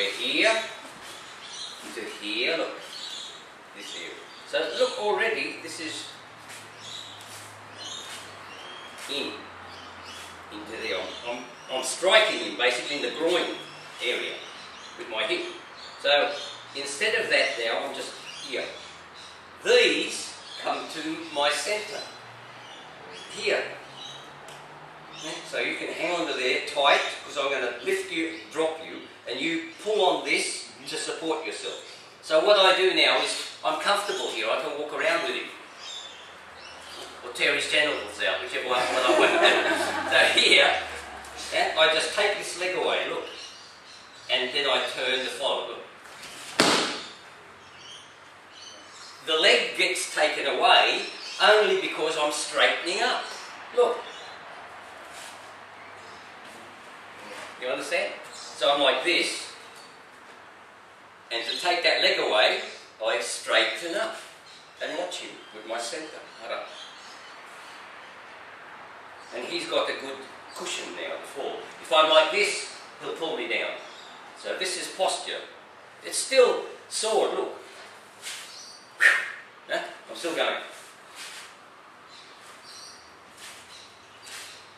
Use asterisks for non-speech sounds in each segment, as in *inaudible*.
here to here, look, this area. So look already, this is in, into there. I'm, I'm, I'm striking him basically in the groin area with my hip. So instead of that now, I'm just here. These come to my centre, here. So you can hang on to there tight because I'm going to lift you, drop you, and you pull on this to support yourself. So what I do now is I'm comfortable here. I can walk around with him. Or tear his genitals out, whichever one, I want. *laughs* so here, yeah, I just take this leg away, look. And then I turn the follow, look. The leg gets taken away only because I'm straightening up. Look. You understand? So I'm like this, and to take that leg away, I straighten up and watch him with my centre. And he's got a good cushion now fall. If I'm like this, he'll pull me down. So this is posture. It's still sore, look. I'm still going.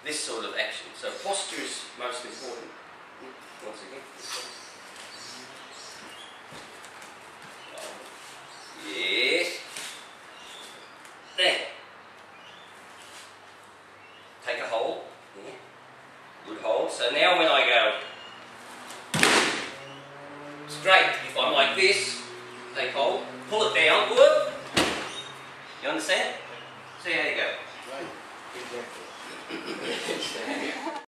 This sort of action. So posture is most important. Once again. Yes. There. Take a hold. Yeah. Good hold. So now when I go straight, if I'm like this, take hold, pull it down, whoop. You understand? See how you go. Right. Exactly. *laughs*